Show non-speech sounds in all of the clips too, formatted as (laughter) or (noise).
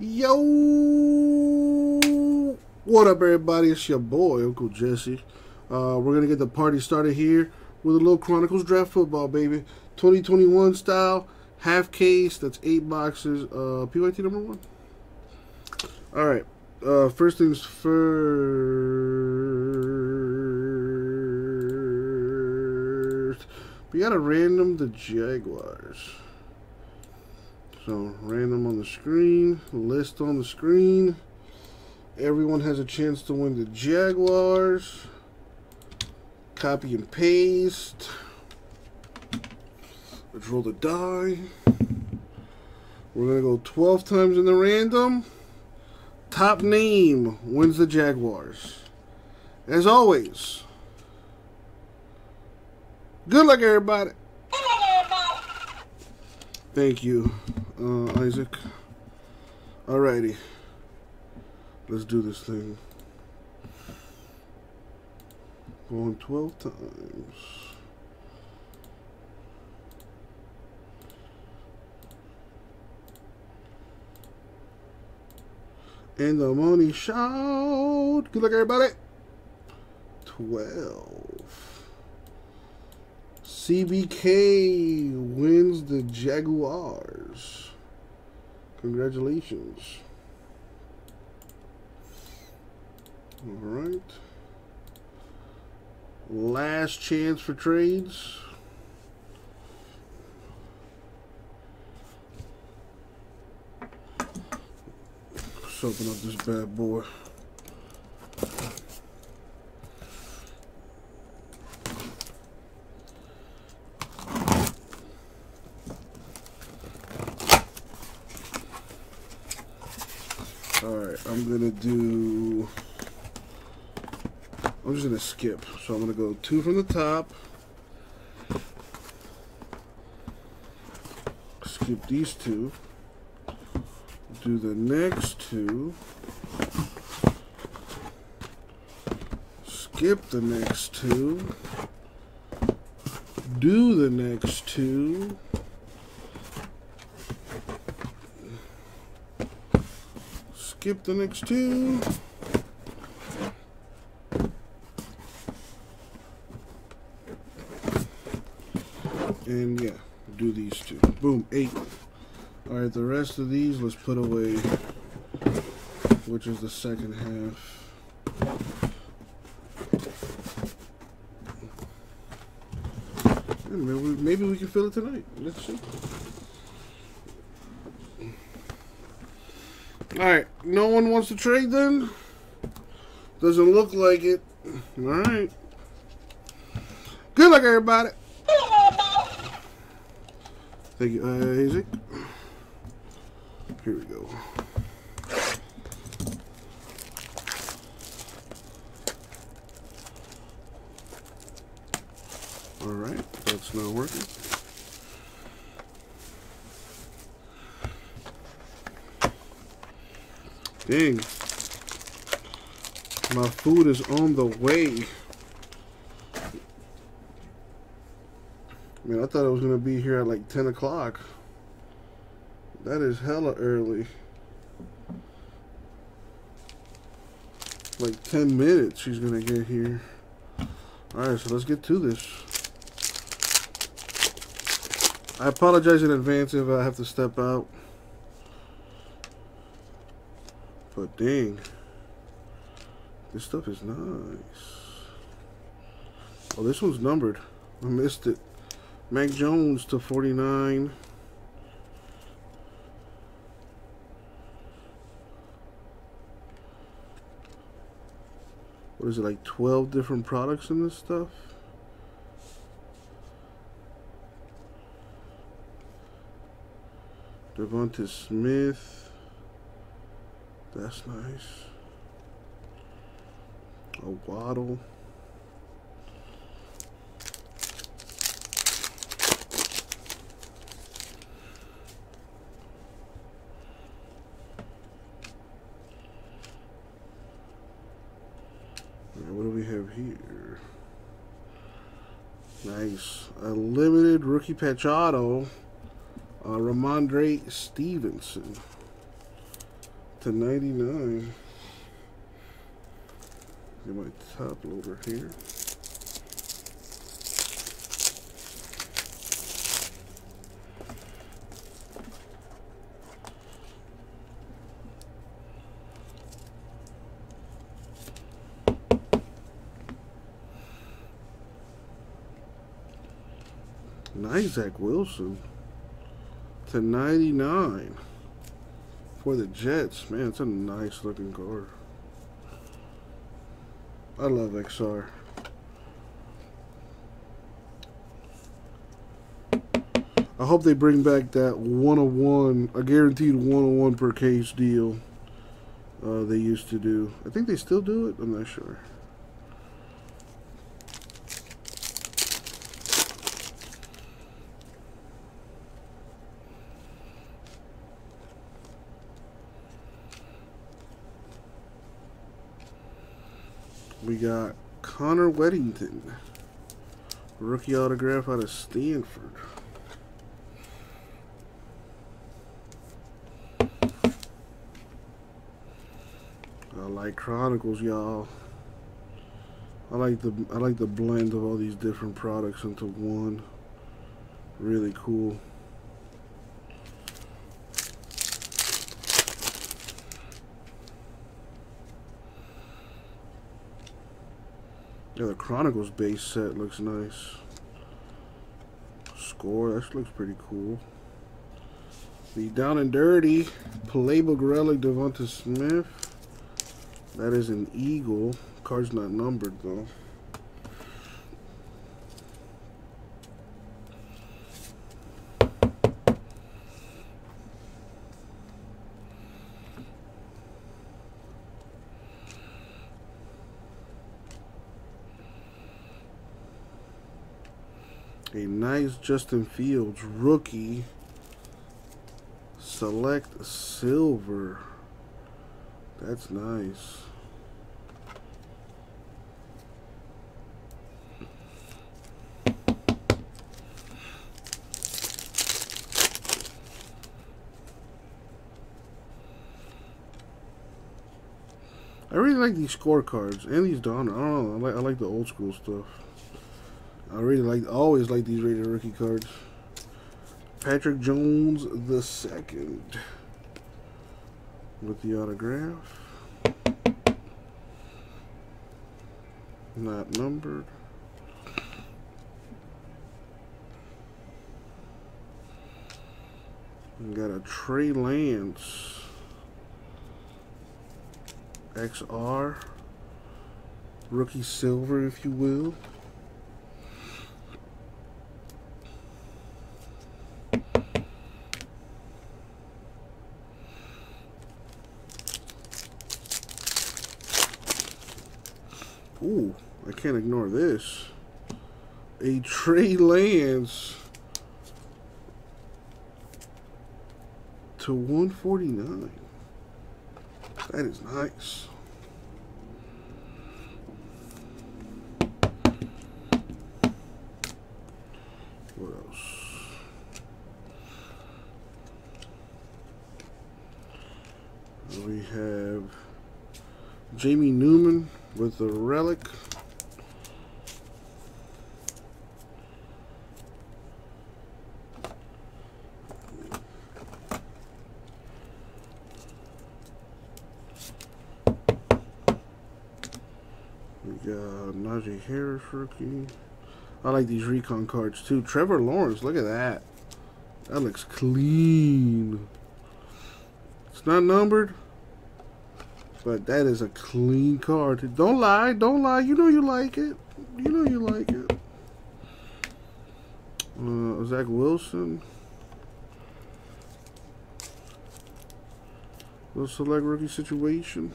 Yo! What up, everybody? It's your boy, Uncle Jesse. Uh, we're going to get the party started here with a little Chronicles Draft Football, baby. 2021 style, half case, that's eight boxes. Uh, PYT number one. All right. Uh, first things first. We got a random the Jaguars. So, random on the screen, list on the screen. Everyone has a chance to win the Jaguars. Copy and paste. Let's roll the die. We're going to go 12 times in the random. Top name wins the Jaguars. As always, good luck, everybody. Thank you, uh, Isaac. Alrighty. Let's do this thing. Going 12 times. And the money shout. Good luck, everybody. 12. CBK wins the Jaguars. Congratulations. All right. Last chance for trades. Let's open up this bad boy. Alright, I'm gonna do I'm just gonna skip. So I'm gonna go two from the top. Skip these two. Do the next two. Skip the next two. Do the next two. Skip the next two. And yeah, do these two. Boom, eight. Alright, the rest of these let's put away, which is the second half. Maybe, maybe we can fill it tonight. Let's see. Alright, no one wants to trade then? Doesn't look like it. Alright. Good luck, everybody. Thank you, uh, Isaac. Here we go. All right, that's not working. Dang. My food is on the way. I mean, I thought it was going to be here at like 10 o'clock. That is hella early. Like 10 minutes she's going to get here. Alright, so let's get to this. I apologize in advance if I have to step out. But dang. This stuff is nice. Oh, this one's numbered. I missed it. Mac Jones to 49. What is it, like 12 different products in this stuff? Devonta Smith. That's nice. A Waddle. what do we have here? Nice. A limited rookie patch auto. Uh, Rhamondre Stevenson. to 99. Get my top loader here. Nice Zach Wilson to 99 for the Jets. Man, it's a nice looking card. I love XR. I hope they bring back that one-on-one, a guaranteed one-on-one per case deal uh, they used to do. I think they still do it. I'm not sure. We got Connor Wedington. Rookie autograph out of Stanford. I like Chronicles, y'all. I like the I like the blend of all these different products into one. Really cool. Yeah, the Chronicles base set looks nice. Score, that looks pretty cool. The Down and Dirty Playbook Relic Devonta Smith. That is an Eagle. Card's not numbered though. Nice Justin Fields rookie select silver. That's nice. I really like these scorecards and these Donner. I don't know. I like I like the old school stuff. I really like, always like these rated rookie cards. Patrick Jones the second with the autograph. Not numbered. We got a Trey Lance XR rookie silver, if you will. Ooh, I can't ignore this. A Trey Lance to 149. That is nice. What else? We have Jamie Newman with the relic. We got Najee Harris rookie. I like these recon cards too. Trevor Lawrence, look at that. That looks clean. It's not numbered. But that is a clean card. Don't lie. Don't lie. You know you like it. You know you like it. Uh, Zach Wilson. Little select rookie situation.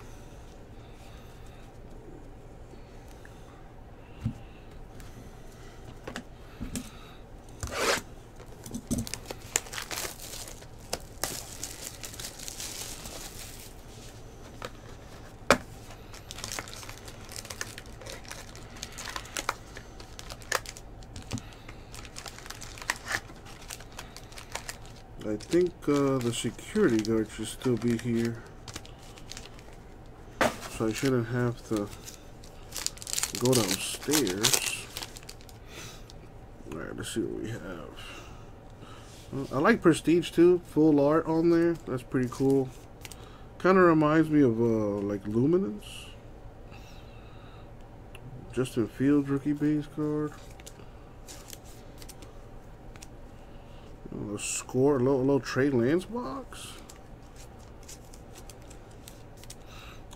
I think uh, the security guard should still be here. so I shouldn't have to go downstairs. Alright, let's see what we have. I like Prestige too, full art on there. That's pretty cool. Kind of reminds me of uh, like Luminance. Justin Fields rookie base card. A score, a little, Trey Lance box.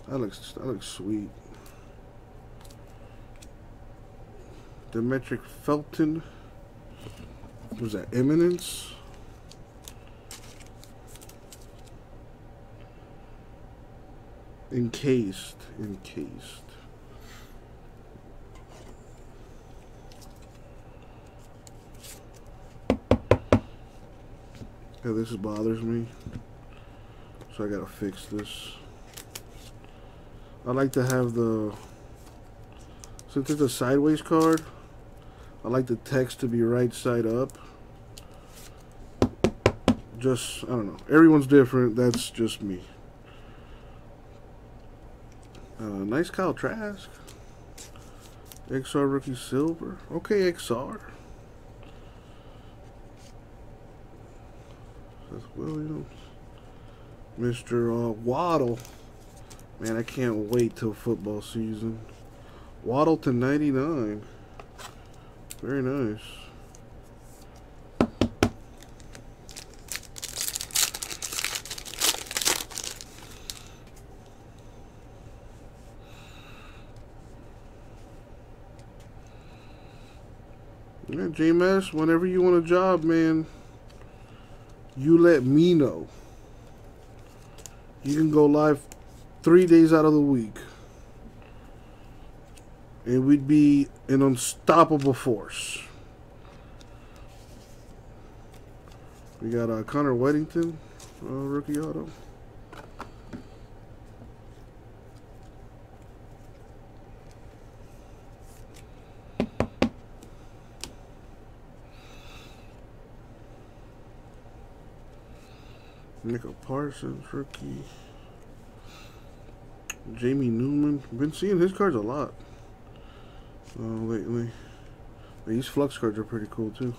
That looks that looks sweet. Demetric Felton. Was that Eminence? Encased. Encased. Yeah, this bothers me. So I gotta fix this. I like to have the since it's a sideways card I like the text to be right side up. Just I don't know. Everyone's different. That's just me. Uh, nice Kyle Trask. XR rookie silver. Okay XR Williams Mr. Uh, Waddle Man, I can't wait till football season. Waddle to 99. Very nice. Yeah, JMS, whenever you want a job, man, you let me know. You can go live three days out of the week. And we'd be an unstoppable force. We got uh, Connor Wedington, uh, rookie auto. Parsons, rookie. Jamie Newman. Been seeing his cards a lot uh, lately. These flux cards are pretty cool too.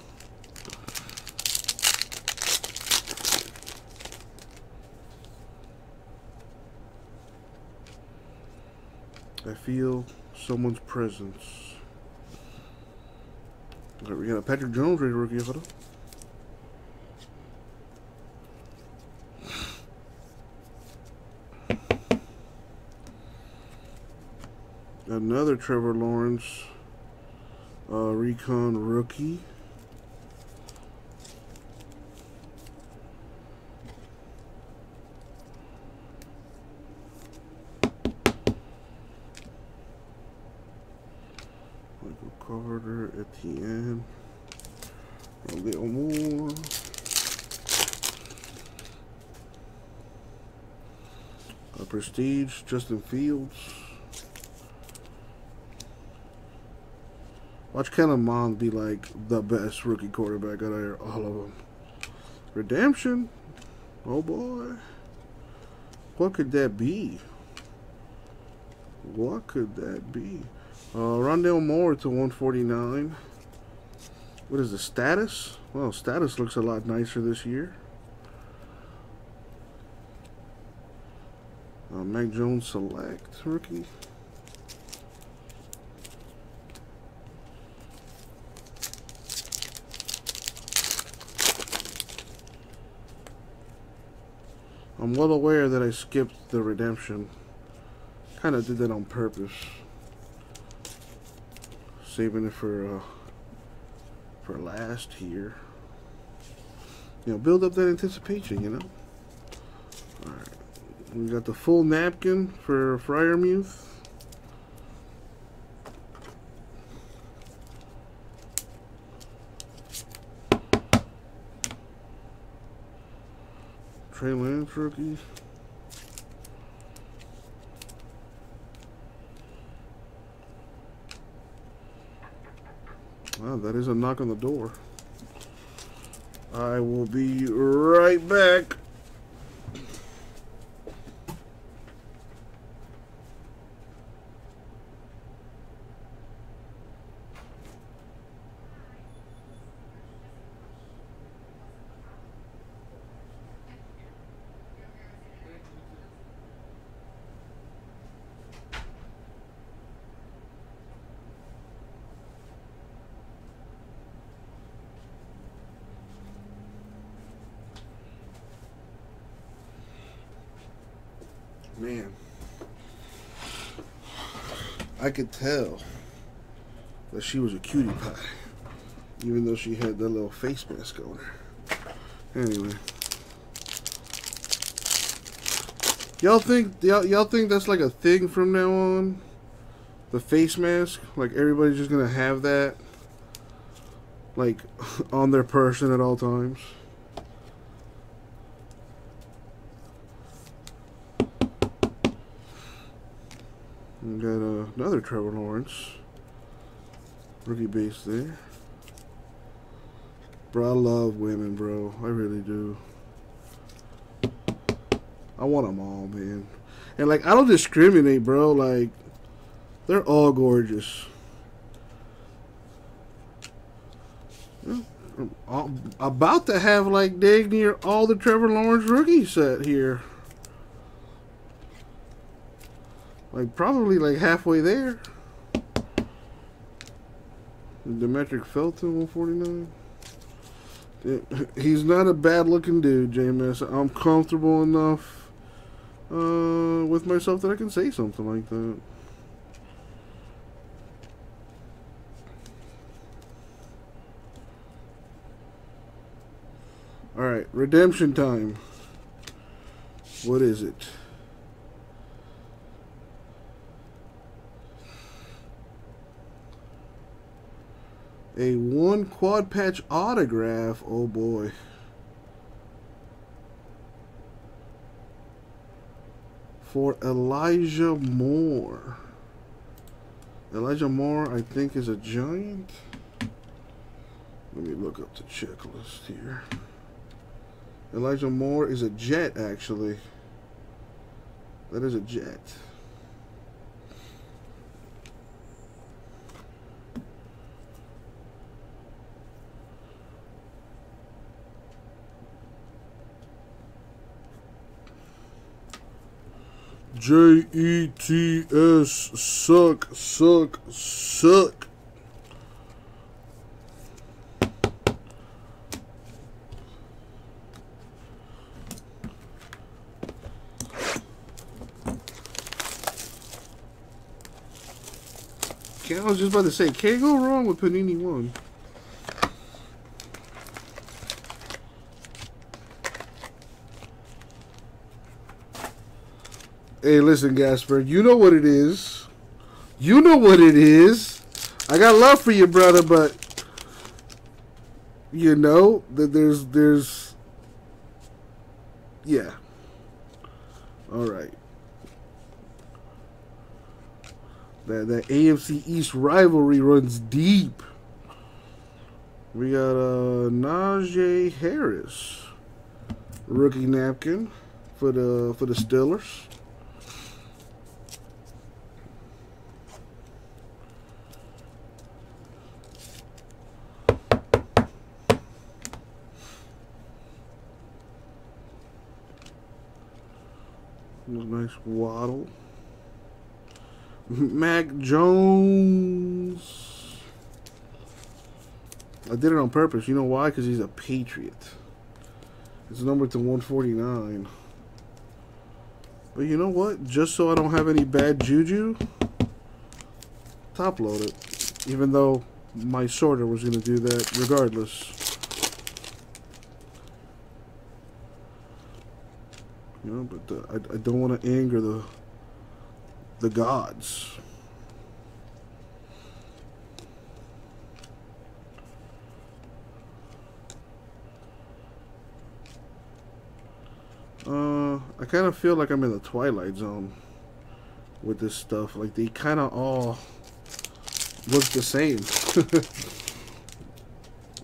I feel someone's presence. we got a Patrick Jones rookie photo. Another Trevor Lawrence uh, Recon rookie. Michael Carter, Etienne, a little more. A Prestige, Justin Fields. Watch Kellen Mond be like the best rookie quarterback out of all of them. Redemption? Oh boy. What could that be? What could that be? Uh, Rondale Moore to 149. What is the status? Well, status looks a lot nicer this year. Uh, Mac Jones Select rookie. I'm well aware that I skipped the redemption. Kind of did that on purpose. Saving it for uh, for last here. You know, build up that anticipation, you know? Alright. We got the full napkin for Friar Freiermuth. Trey Lance rookies. Wow, that is a knock on the door. I will be right back. Man. I could tell that she was a cutie pie. Even though she had that little face mask on her. Anyway. Y'all think y'all think that's like a thing from now on? The face mask? Like everybody's just gonna have that like (laughs) on their person at all times? We got uh, another Trevor Lawrence. Rookie base there. Bro, I love women, bro. I really do. I want them all, man. And, like, I don't discriminate, bro. Like, they're all gorgeous. I'm about to have, like, dang near all the Trevor Lawrence rookie set here. Like, probably, like, halfway there. Demetric Felton, 149. He's not a bad-looking dude, JMS. I'm comfortable enough uh, with myself that I can say something like that. Alright, redemption time. What is it? A one quad patch autograph. Oh boy. For Elijah Moore. Elijah Moore, I think, is a giant. Let me look up the checklist here. Elijah Moore is a jet, actually. That is a jet. J E T S suck suck suck. I was just about to say, can't go wrong with Panini One. Hey, listen, Gasper. You know what it is. You know what it is. I got love for you, brother, but you know that there's there's yeah. All right. That that AFC East rivalry runs deep. We got uh Najee Harris, rookie napkin for the for the Steelers. Nice waddle. Mac Jones. I did it on purpose. You know why? Because he's a Patriot. It's numbered to 149. But you know what? Just so I don't have any bad juju, top load it. Even though my sorter was going to do that regardless. You know, but uh, I, I don't want to anger the the gods. Uh, I kind of feel like I'm in the Twilight Zone with this stuff. Like, they kind of all look the same. (laughs)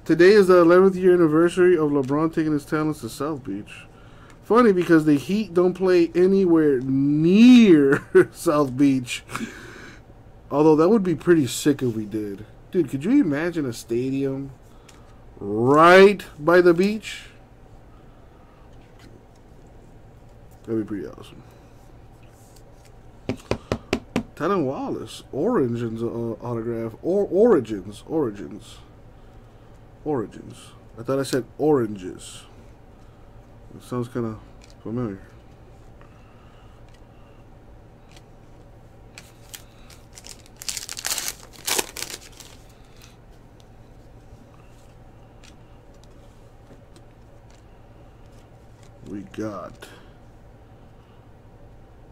Today is the 11th year anniversary of LeBron taking his talents to South Beach. Funny because the Heat don't play anywhere near (laughs) South Beach. Although that would be pretty sick if we did. Dude, could you imagine a stadium right by the beach? That'd be pretty awesome. Tylan Wallace, Origins uh, autograph, or Origins, Origins, Origins. I thought I said oranges. It sounds kind of familiar. We got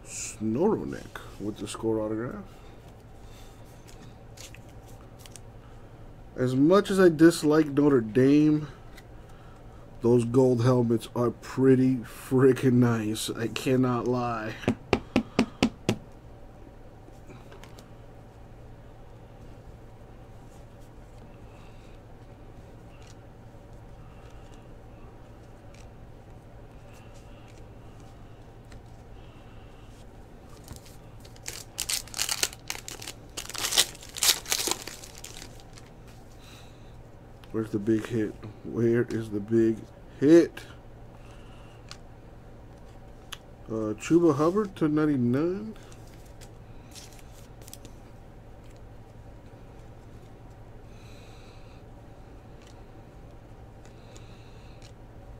Skowronek with the score autograph. As much as I dislike Notre Dame, those gold helmets are pretty freaking nice. I cannot lie. Where's the big hit? Where is the big hit? Uh, Chuba Hubbard to 99.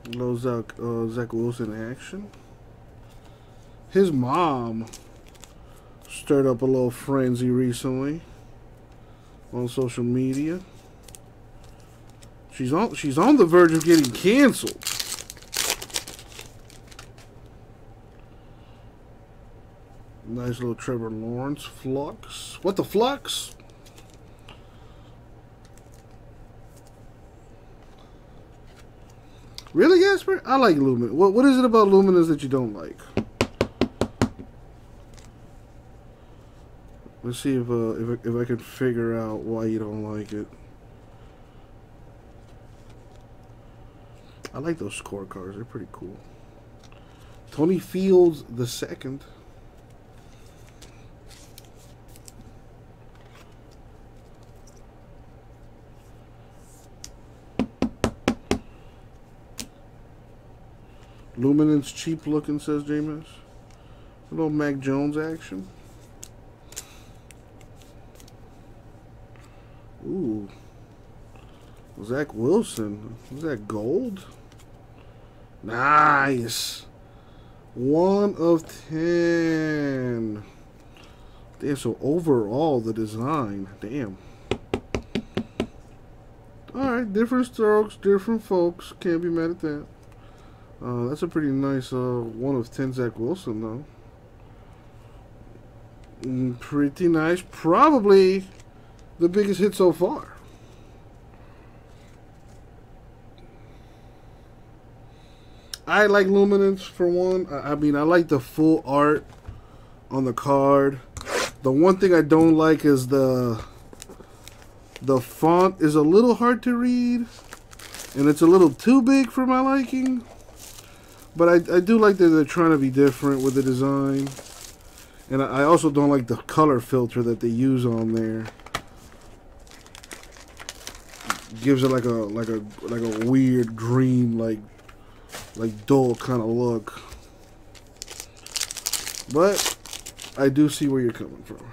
No Zach, uh, Zach Wilson action. His mom stirred up a little frenzy recently on social media. She's on she's on the verge of getting canceled. Nice little Trevor Lawrence flux. What the flux? Really, Gasper? I like Lumin. What what is it about Luminance that you don't like? Let's see if uh, if if I can figure out why you don't like it. I like those scorecards. They're pretty cool. Tony Fields the second. Luminance cheap looking, says James. A little Mac Jones action. Ooh. Zach Wilson. Is that gold? Nice. One of ten. Damn, so overall, the design. Damn. Alright, different strokes, different folks. Can't be mad at that. Uh, that's a pretty nice uh, one of ten Zach Wilson, though. Mm, pretty nice. Probably the biggest hit so far. I like Luminance for one. I, I mean, I like the full art on the card. The one thing I don't like is the the font is a little hard to read, and it's a little too big for my liking. But I, I do like that they're trying to be different with the design. And I also don't like the color filter that they use on there. Gives it like a like a like a weird green like like dull kind of look. But I do see where you're coming from.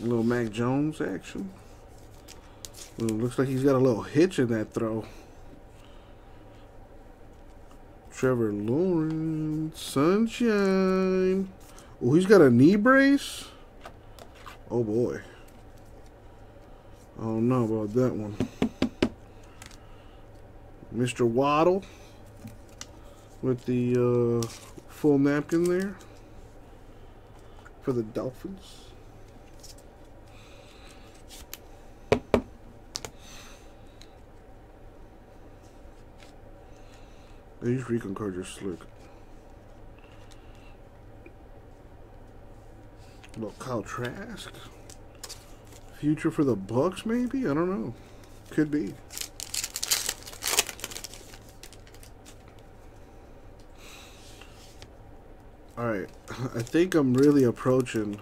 A little Mac Jones action. Looks like he's got a little hitch in that throw. Trevor Lawrence, Sunshine. Oh, he's got a knee brace. Oh boy. I don't know about that one. Mr. Waddle with the uh, full napkin there for the Dolphins. These recon cards are slick. Little Kyle Trask. Future for the Bucs, maybe? I don't know. Could be. Alright, (laughs) I think I'm really approaching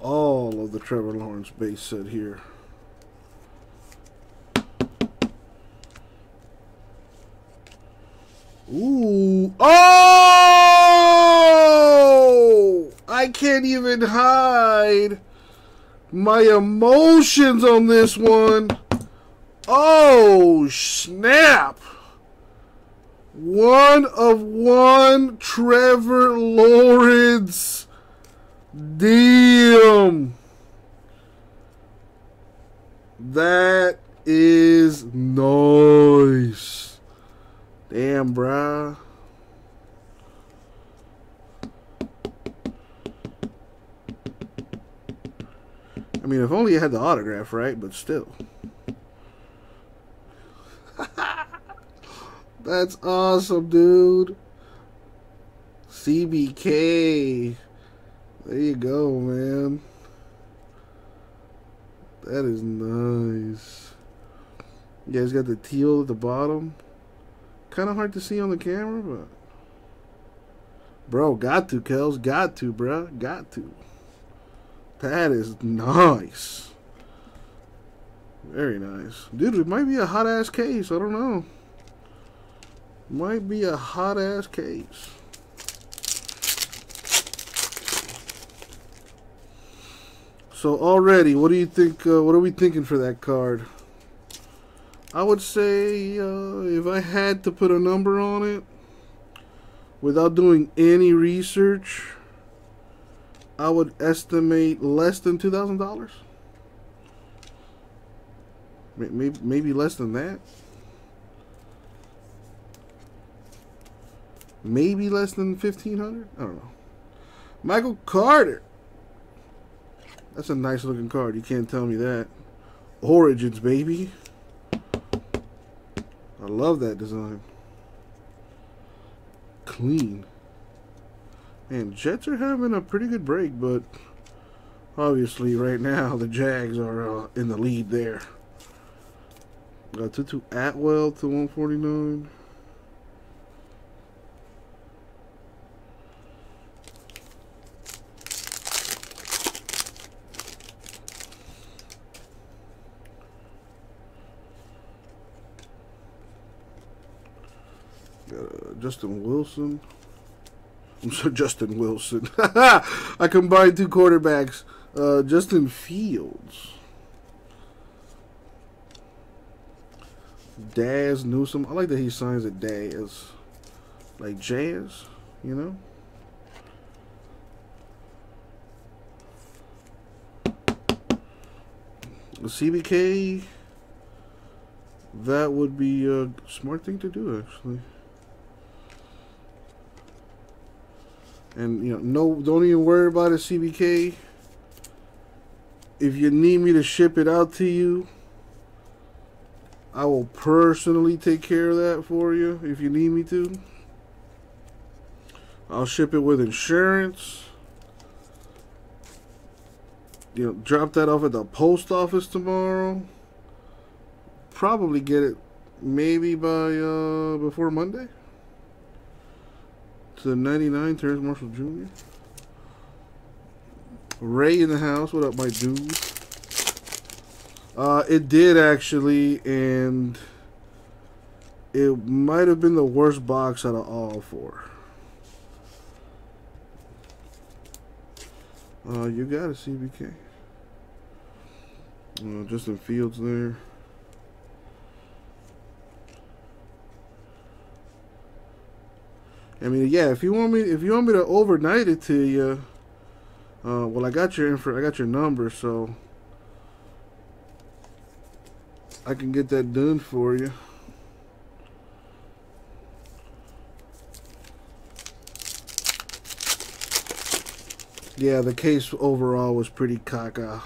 all of the Trevor Lawrence base set here. Ooh. Oh! I can't even hide my emotions on this one. Oh, snap. One of one Trevor Lawrence. Damn. That is nice. Damn, bruh. I mean, if only you had the autograph, right? But still. (laughs) That's awesome, dude. CBK. There you go, man. That is nice. You guys got the teal at the bottom. Kind of hard to see on the camera, but... Bro, got to, Kels. Got to, bro. Got to. That is nice. Very nice. Dude, it might be a hot ass case. I don't know. Might be a hot ass case. So already, what do you think? Uh, what are we thinking for that card? I would say uh, if I had to put a number on it, without doing any research, I would estimate less than two thousand dollars. Maybe maybe less than that. Maybe less than fifteen hundred. I don't know. Michael Carter. That's a nice looking card. You can't tell me that. Origins, baby. I love that design. Clean. And Jets are having a pretty good break, but obviously right now the Jags are uh, in the lead there. Got Tutu Atwell to 149. Got uh, Justin Wilson. I'm so (laughs) Justin Wilson. (laughs) I combined two quarterbacks. Uh, Justin Fields. Dazz Newsome. I like that he signs it Dazz. Like Jazz, you know? The CBK, that would be a smart thing to do, actually. And you know, no, don't even worry about it, CBK. If you need me to ship it out to you, I will personally take care of that for you if you need me to. I'll ship it with insurance. You know, drop that off at the post office tomorrow. Probably get it maybe by uh before Monday to 99, Terrace Marshall Jr. Ray in the house. What up, my dude? Uh, it did actually, and it might have been the worst box out of all four. Uh, you got a CBK. Uh, Justin Fields there. I mean, yeah. If you want me, if you want me to overnight it to you, uh, well, I got your info, I got your number, so I can get that done for you. Yeah, the case overall was pretty caca,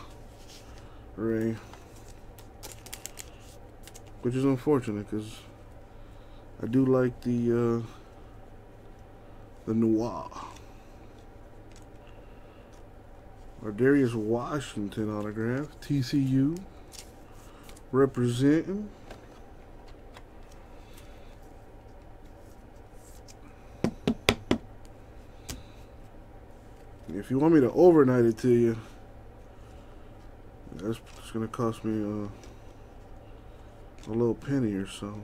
Ray. Which is unfortunate because I do like the uh, the Noir. Darius Washington autograph. TCU. Representing. If you want me to overnight it to you, that's to cost me uh, a little penny or so.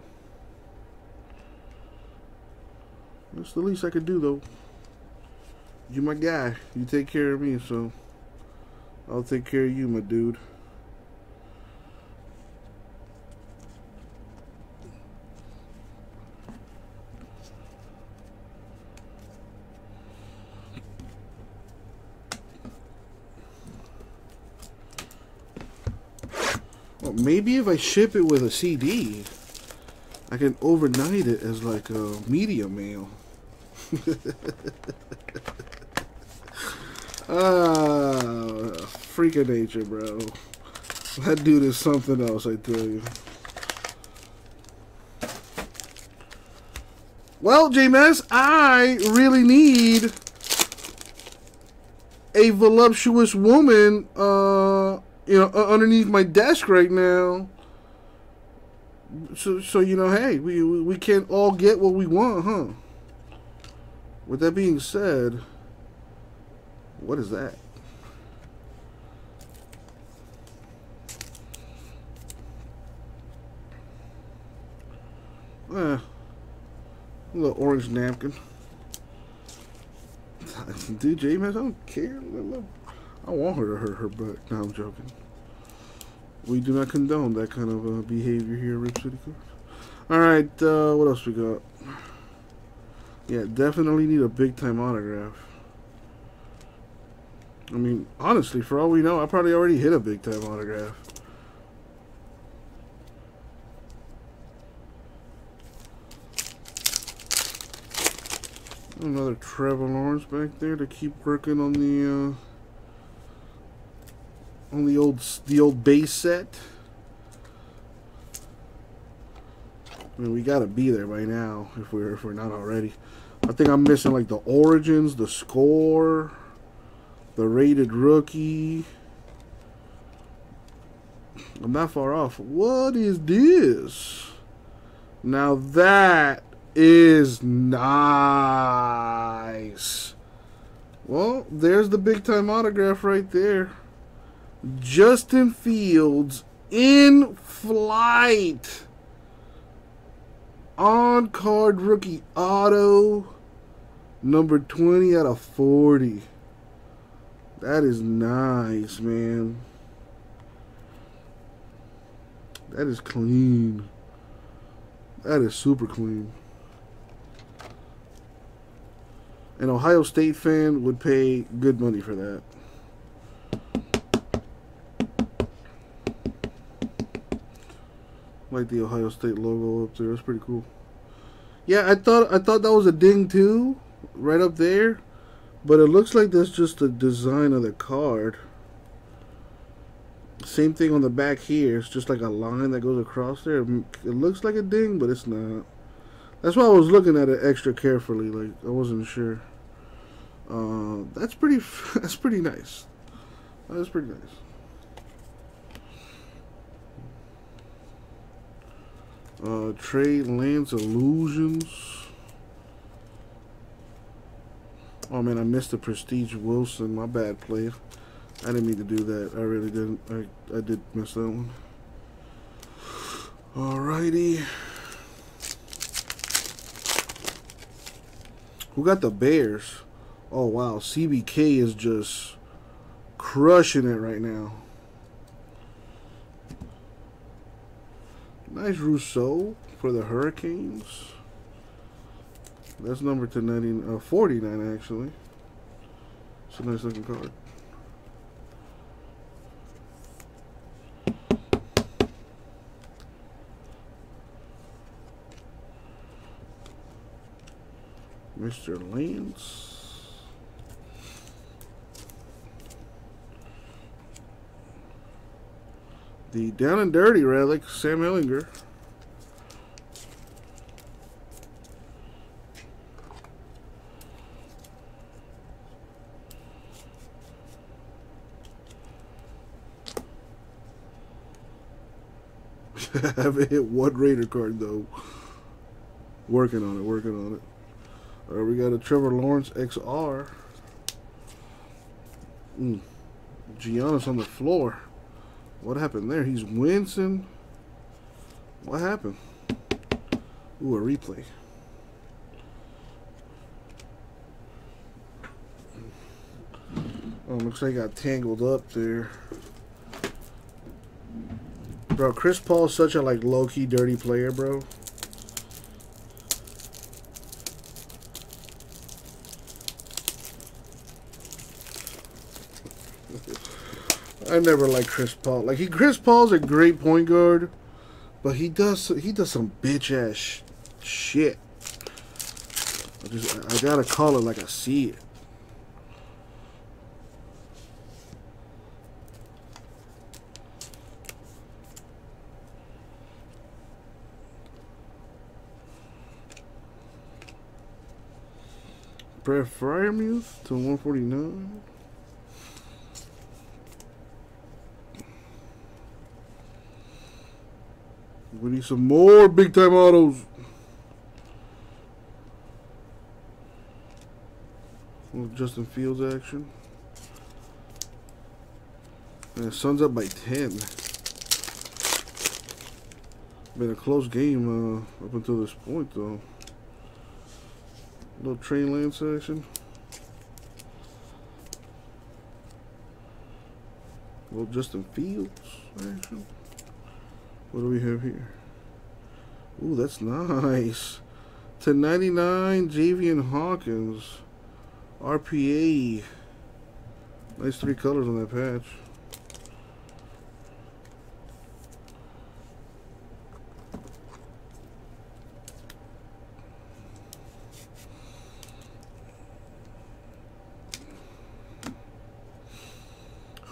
That's the least I could do, though. You my guy. You take care of me, so I'll take care of you, my dude. Uh, maybe if I ship it with a CD, I can overnight it as like a media mail. Ah, freak of nature, bro. That dude is something else, I tell you. Well, JMS, I really need a voluptuous woman, uh, you know, underneath my desk right now. So, so you know, hey, we we can't all get what we want, huh? With that being said, what is that? Eh, a little orange napkin. (laughs) Dude, James, I don't care. I want her to hurt her butt. No, I'm joking. We do not condone that kind of uh, behavior here Rip City Cards. Alright, uh, what else we got? Yeah, definitely need a big time autograph. I mean, honestly, for all we know, I probably already hit a big time autograph. Another Trevor Lawrence back there to keep working on the uh, on the old the old base set. I mean, we gotta be there by now if we're if we're not already. I think I'm missing like the origins, the score, the rated rookie. I'm not far off. What is this? Now that is nice. Well, there's the big time autograph right there. Justin Fields in flight. On card rookie auto. Number 20 out of 40. That is nice, man. That is clean. That is super clean. An Ohio State fan would pay good money for that. Like the Ohio State logo up there. That's pretty cool. Yeah, I thought I thought that was a ding too, right up there. But it looks like that's just the design of the card. Same thing on the back here. It's just like a line that goes across there. It looks like a ding, but it's not. That's why I was looking at it extra carefully. Like I wasn't sure. Uh, that's pretty. (laughs) That's pretty nice. That's pretty nice. Uh, Trey Lance Illusions. Oh man, I missed the Prestige Wilson. My bad, player. I didn't mean to do that. I really didn't. I I did miss that one. Alrighty. Who got the Bears? Oh wow, CBK is just crushing it right now. Nice Rousseau for the Hurricanes. That's number to 90, uh, 49 actually. It's a nice looking card. Mr. Lance. The down and dirty relic, Sam Ehlinger. Haven't (laughs) hit one Raider card though. Working on it, working on it. All right, we got a Trevor Lawrence XR. Mm. Giannis on the floor. What happened there? He's wincing. What happened? Ooh, a replay. Oh, looks like I got tangled up there. Bro, Chris Paul's such a like low-key dirty player, bro. I never liked Chris Paul. Like he, Chris Paul's a great point guard, but he does he does some bitch ass sh shit. I just I gotta call it like I see it. Brett Freiermuth to 149. We need some more big time autos. Justin Fields action. And Suns up by 10. Been a close game uh, up until this point, though. Little Trey Lance action. Little Justin Fields action. What do we have here? Ooh, that's nice. To 99, Javian Hawkins. RPA. Nice three colors on that patch.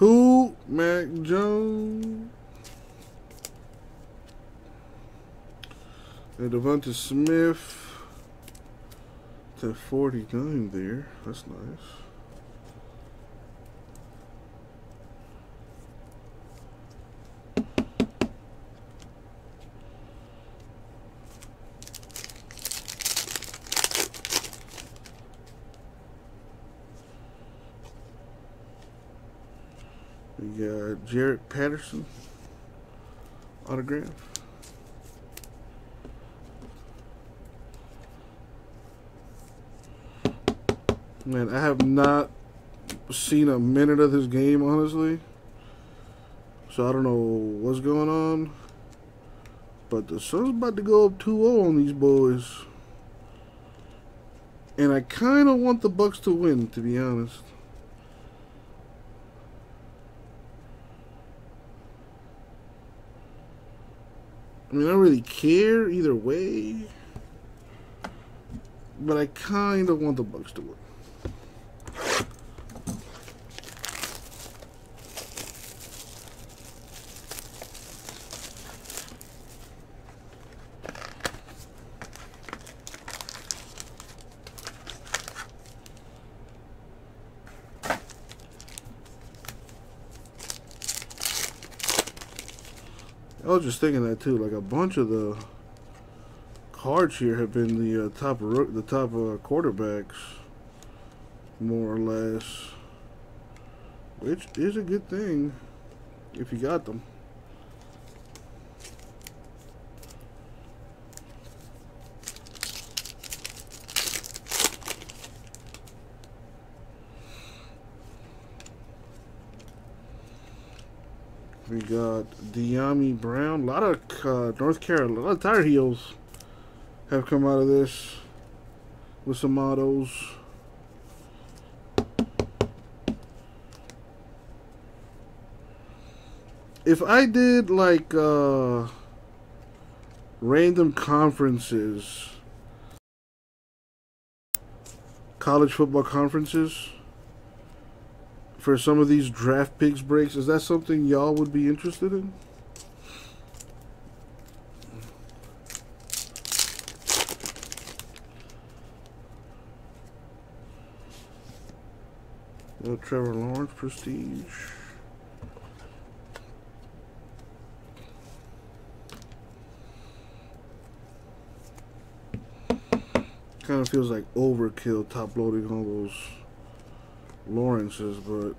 Who? Mac Jones. And Devonta Smith to 49 there. That's nice. We got Jaret Patterson autograph. Man, I have not seen a minute of this game, honestly. So I don't know what's going on. But the Suns about to go up 2-0 on these boys. And I kind of want the Bucks to win, to be honest. I mean, I don't really care either way. But I kind of want the Bucks to win. I was just thinking that too. Like a bunch of the cards here have been the uh, top the top uh, quarterbacks, more or less, which is a good thing if you got them. Got Dyami Brown. A lot of uh, North Carolina, a lot of Heels have come out of this with some autos. If I did like uh, random conferences, college football conferences, for some of these draft picks breaks. Is that something y'all would be interested in? No Trevor Lawrence prestige. Kind of feels like overkill top loading all those Lawrence's, but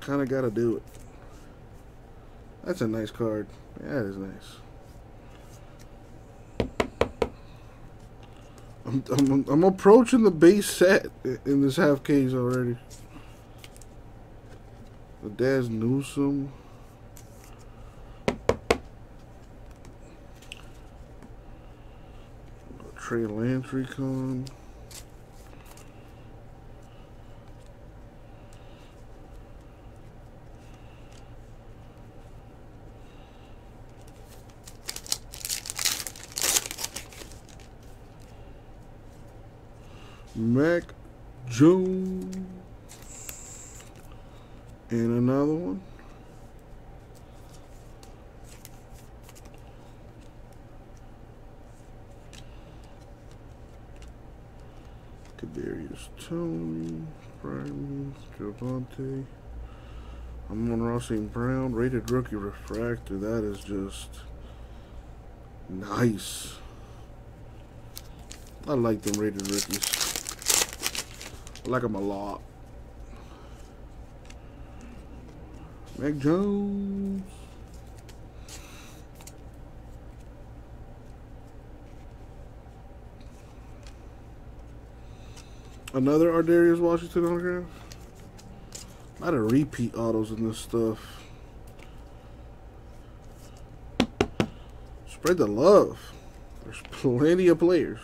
kind of got to do it. That's a nice card. Yeah, is nice. I'm, I'm, I'm approaching the base set in this half case already. The Dazz Newsome. Trey Lance recon. Mac Jones. And another one. Kadarius Toney, Brian Javante. Amon-Ra St. Brown, rated rookie refractor. That is just nice. I like them rated rookies. I like a lot. Mac Jones. Another Ar'Darius Washington autograph. A lot of repeat autos in this stuff. Spread the love. There's plenty of players.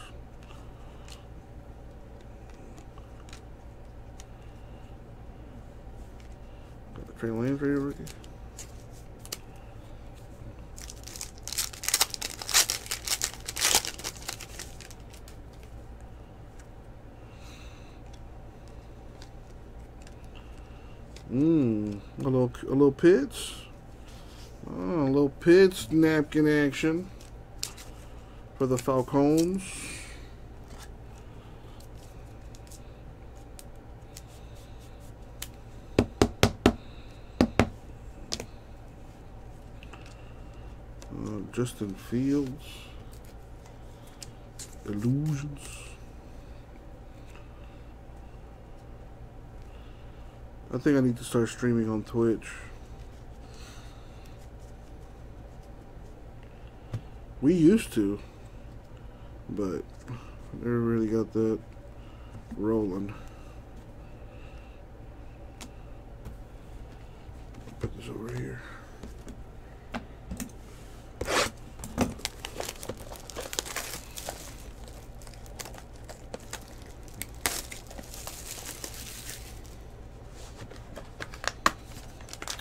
Landry rookie. Mmm, a little, a little pitch. Oh, a little pitch napkin action for the Falcons. Uh, Justin Fields. Illusions. I think I need to start streaming on Twitch. We used to, but never really got that rolling. Put this over here.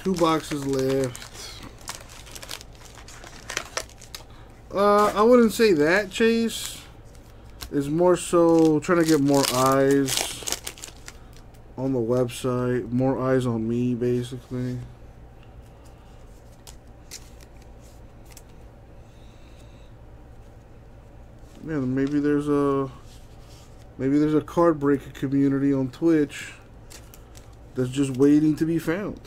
Two boxes left. Uh, I wouldn't say that, Chase. Is more so trying to get more eyes on the website. More eyes on me, basically. Yeah, maybe there's a maybe there's a card breaker community on Twitch that's just waiting to be found.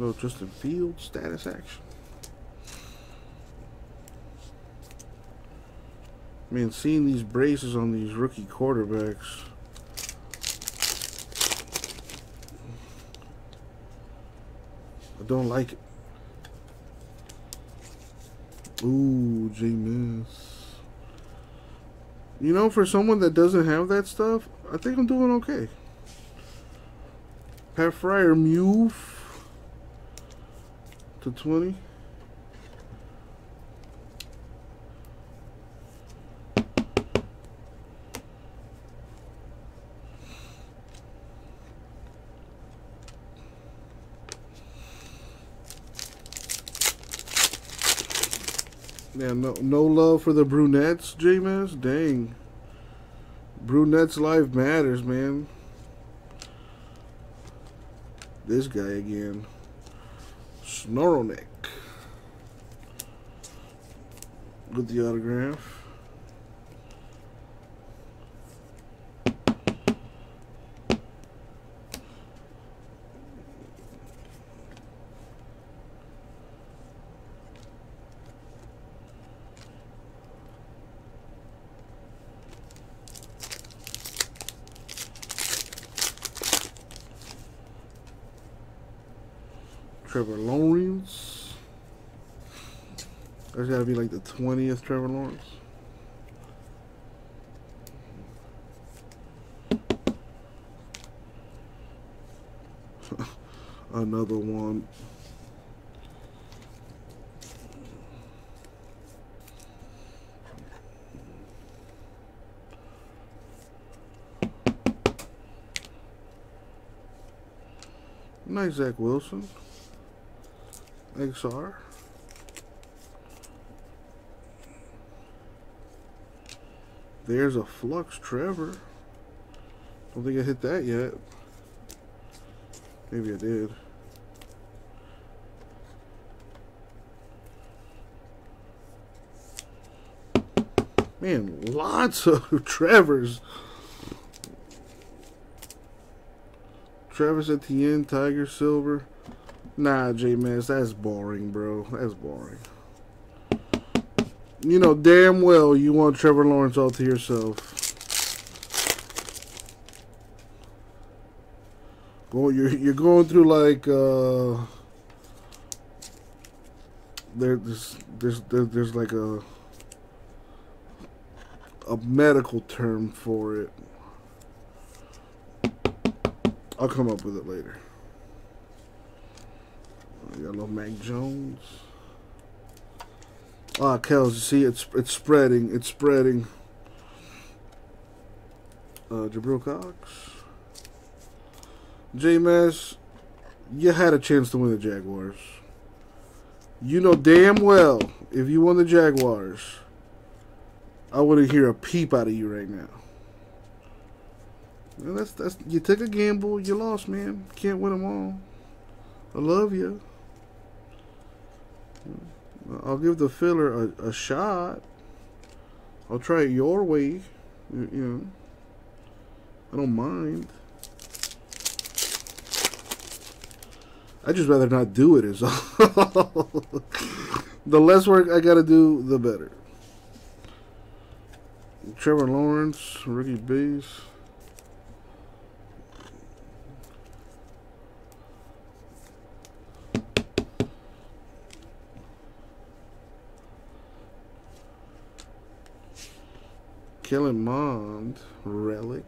Little Justin Fields status action. Man, seeing these braces on these rookie quarterbacks. I don't like it. Ooh, Jameis. You know, for someone that doesn't have that stuff, I think I'm doing okay. Pat Freiermuth to 20. Yeah, no, no love for the brunettes, J-Mass? Dang. Brunettes life matters, man. This guy again. Snarlneck. With the autograph. Trevor Lawrence. That's gotta be like the 20th Trevor Lawrence. (laughs) Another one. Nice Zach Wilson. XR. There's a Flux Trevor. Don't think I hit that yet. Maybe I did. Man, lots of (laughs) Trevors. Travis Etienne, Tiger Silver. Nah, J Mass, that's boring, bro. That's boring. You know damn well you want Trevor Lawrence all to yourself. Going, you're you're going through like uh, there's there's, there's like a a medical term for it. I'll come up with it later. Little Mac Jones. Ah, Kels, you see, it's it's spreading. It's spreading. Uh, Jabril Cox. J-Mass, you had a chance to win the Jaguars. You know damn well if you won the Jaguars, I wouldn't hear a peep out of you right now. Well, that's that's you took a gamble, you lost, man. Can't win them all. I love you. I'll give the filler a, a shot. I'll try it your way. You, you know, I don't mind. I just rather not do it. Is (laughs) all. the less work I gotta do, the better. Trevor Lawrence, rookie base. Kellen Mond, Relic.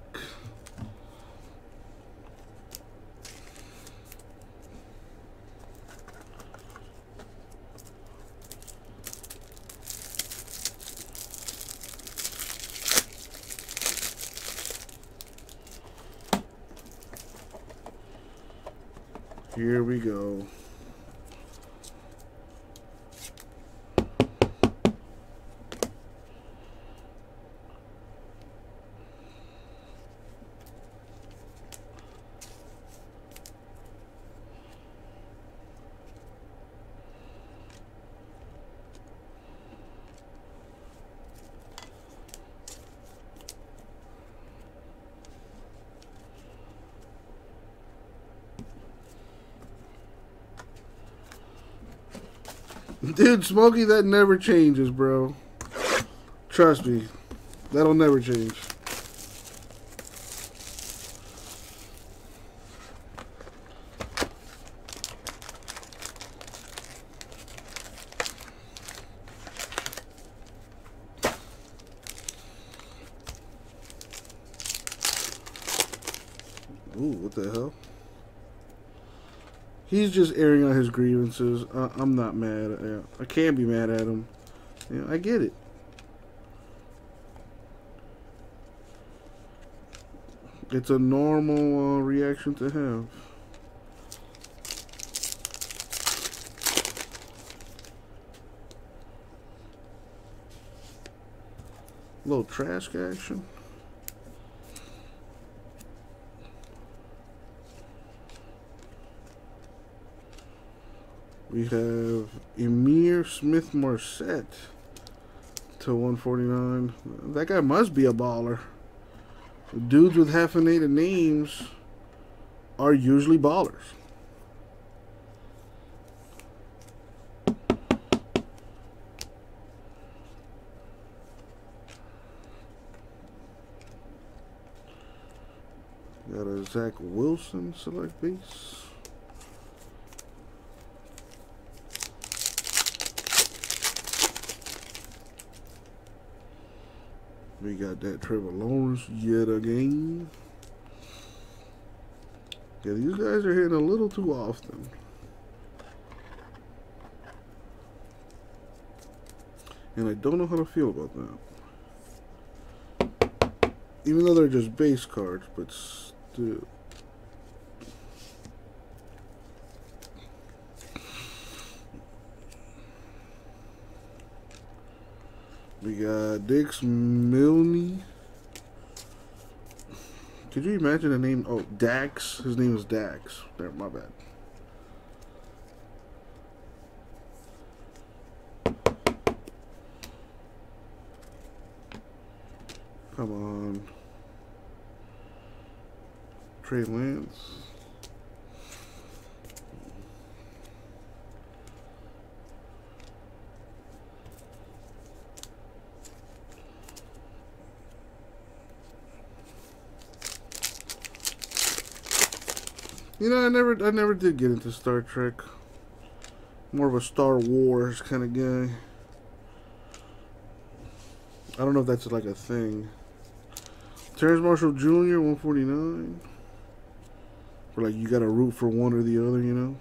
Here we go. Dude, Smokey, that never changes, bro. Trust me. That'll never change. Ooh, what the hell? He's just airing out his grievances. Uh, I'm not mad. At, I can't be mad at him. Yeah, I get it. It's a normal uh, reaction to have. little trash action. We have Ihmir Smith-Marsette to 149. That guy must be a baller. Dudes with hyphenated names are usually ballers. Got a Zach Wilson select base. We got that Trevor Lawrence yet again. Yeah, these guys are hitting a little too often. And I don't know how to feel about that. Even though they're just base cards, but still. We got Dix Milne. Could you imagine the name? Oh, Dax. His name is Dax. There, my bad. Come on. Trey Lance. You know, I never, I never did get into Star Trek. More of a Star Wars kind of guy. I don't know if that's like a thing. Terrence Marshall Jr. 149. For like you got to root for one or the other, you know.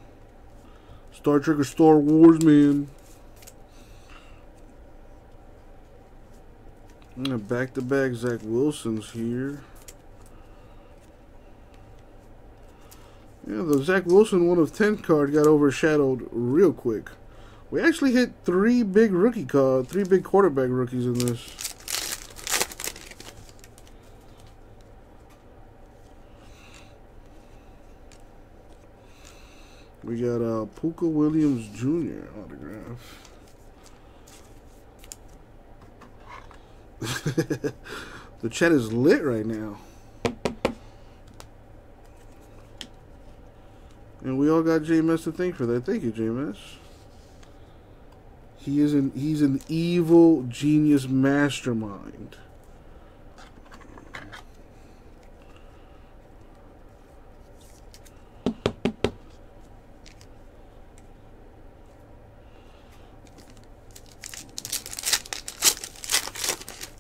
Star Trek or Star Wars, man. Back to back Zach Wilson's here. Yeah, the Zach Wilson one of 10 card got overshadowed real quick. We actually hit three big rookie card, three big quarterback rookies in this. We got uh, Pooka Williams Jr. autograph. (laughs) the chat is lit right now. And we all got JMS to thank for that. Thank you, JMS. He is an he's an evil genius mastermind.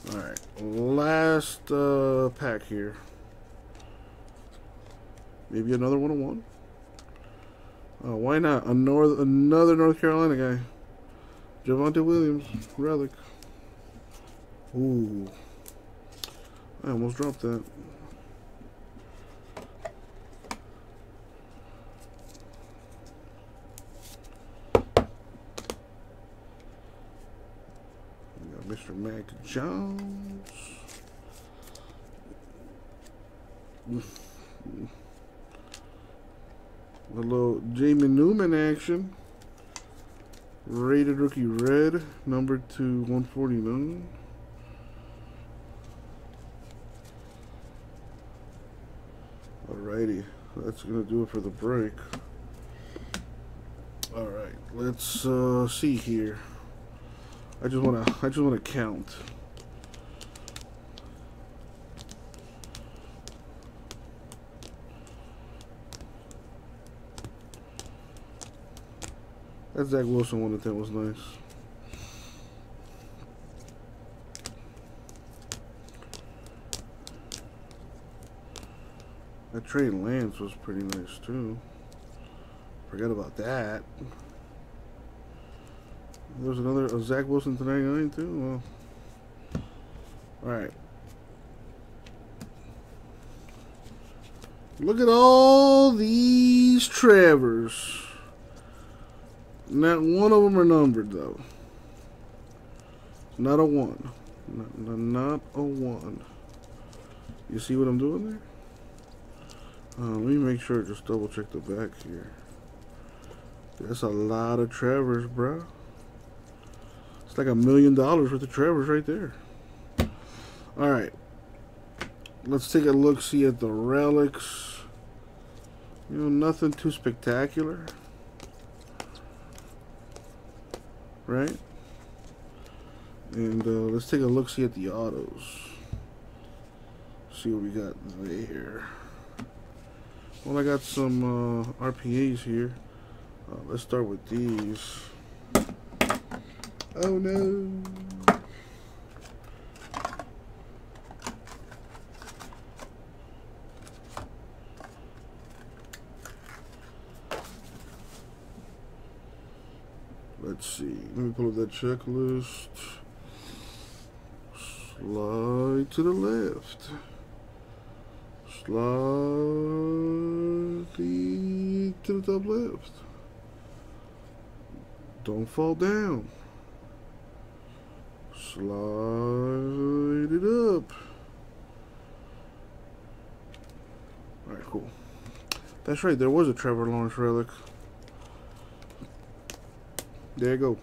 Alright, last uh, pack here. Maybe another one on one. Oh, why not? A north, another North Carolina guy. Javonte Williams, relic. Ooh. I almost dropped that. We got Mr. Mac Jones. A little Jamie Newman action. Rated rookie red, number to 149. Alrighty, that's gonna do it for the break. Alright, let's uh, see here. I just wanna I just wanna count. That Zach Wilson one that was nice. That Trey Lance was pretty nice too. Forget about that. There's another a Zach Wilson to 99 too. Well, all right. Look at all these Travers. Not one of them are numbered though. Not a one. Not, not a one. You see what I'm doing there? Uh, let me make sure, just double check the back here. That's a lot of Travers, bro. It's like a million dollars worth of Travers right there. All right. Let's take a look, see at the relics. You know, nothing too spectacular. Right? And uh, let's take a look, see at the autos. See what we got there. Well, I got some uh, RPAs here. Uh, let's start with these. Oh no. Let's see. Let me pull up that checklist. Slide to the left. Slide to the top left. Don't fall down. Slide it up. Alright, cool. That's right, there was a Trevor Lawrence relic. There you go.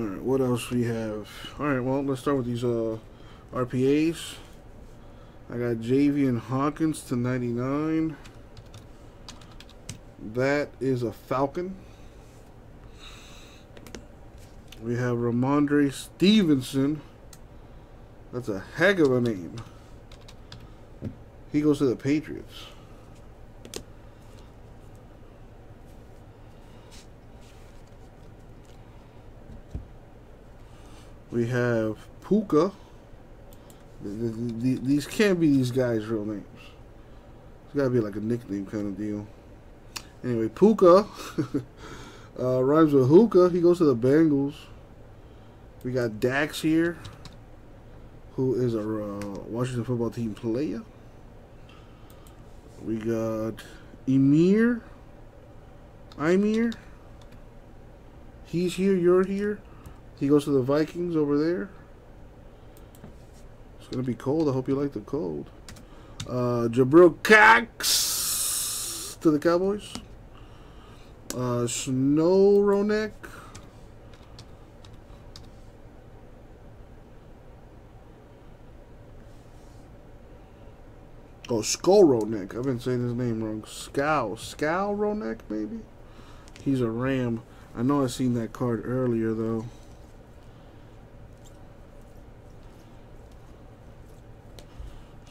Alright, what else we have? Alright, well, let's start with these uh, RPAs. I got Javian Hawkins to 99. That is a Falcon. We have Rhamondre Stevenson. That's a heck of a name. He goes to the Patriots. We have Pooka. These can't be these guys' real names. It's got to be like a nickname kind of deal. Anyway, Pooka (laughs) uh, rhymes with hookah. He goes to the Bengals. We got Dax here, who is a uh, Washington football team player. We got Ihmir. Ihmir. He's here. You're here. He goes to the Vikings over there. It's going to be cold. I hope you like the cold. Uh, Jabril Cox to the Cowboys. Uh, Skowronek. Oh, Skull Skowronek. I've been saying his name wrong. Scow. Skowronek, maybe? He's a Ram. I know I seen that card earlier, though.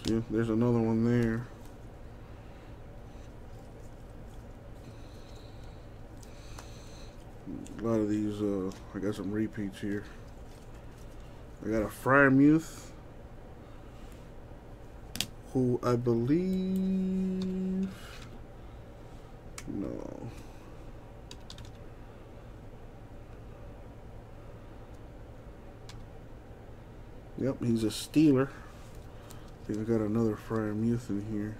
See, there's another one there. A lot of these, uh, I got some repeats here. I got a Freiermuth, who I believe, no. Yep, he's a Steeler think I got another Freiermuth in here.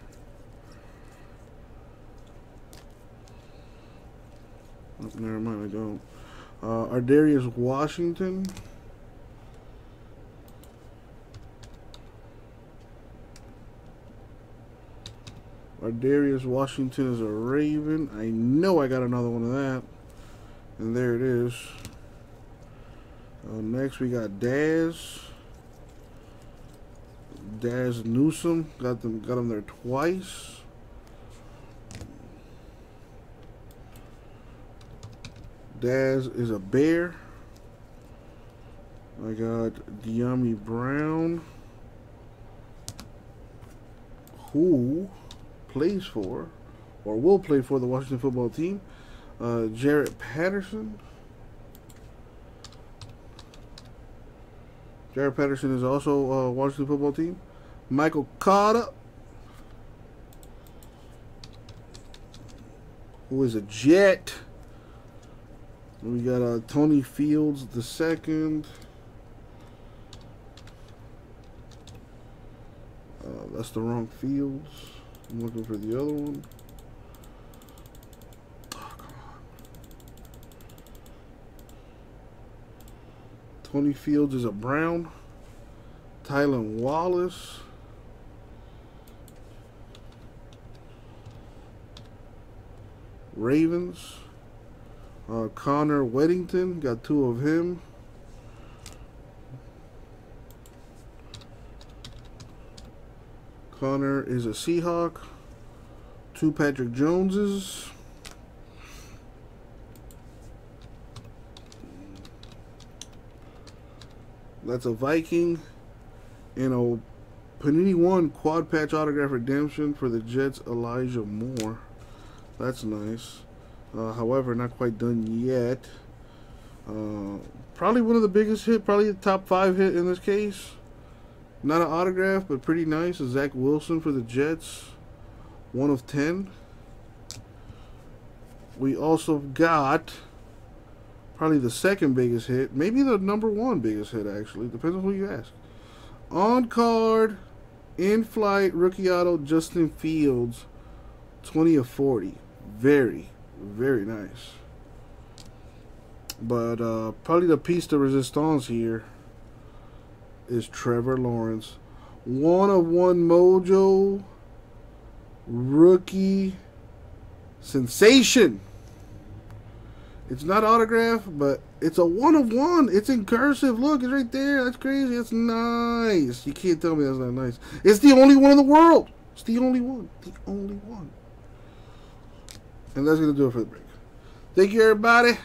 Oh, never mind, I don't. Uh, Ar'Darius Washington. Ar'Darius Washington is a Raven. I know I got another one of that. And there it is. Uh, next we got Dazz. Dazz Newsome got them got him there twice. Dazz is a bear. I got Dyami Brown, who plays for, or will play for the Washington football team. Uh, Jaret Patterson. Jaret Patterson is also a Washington football team. Michael Carter, who is a Jet. We got uh, Tony Fields the second. Uh, that's the wrong Fields. I'm looking for the other one. Tony Fields is a Brown. Tylan Wallace. Ravens. Uh, Connor Wedington, got two of him. Connor is a Seahawk. Two Patrick Joneses. That's a Viking. And a Panini 1 quad patch autograph redemption for the Jets, Elijah Moore. That's nice. Uh, however, not quite done yet. Uh, probably one of the biggest hit, probably the top five hit in this case. Not an autograph, but pretty nice. Zach Wilson for the Jets. One of ten. We also got probably the second biggest hit. Maybe the number one biggest hit, actually. Depends on who you ask. On card, in flight, rookie auto, Justin Fields. 20 of 40. Very, very nice. But uh, probably the piece de resistance here is Trevor Lawrence. One of one mojo. Rookie sensation. It's not autograph, but it's a one of one. It's in cursive. Look, it's right there. That's crazy. That's nice. You can't tell me that's not nice. It's the only one in the world. It's the only one. The only one. And that's going to do it for the break. Thank you, everybody.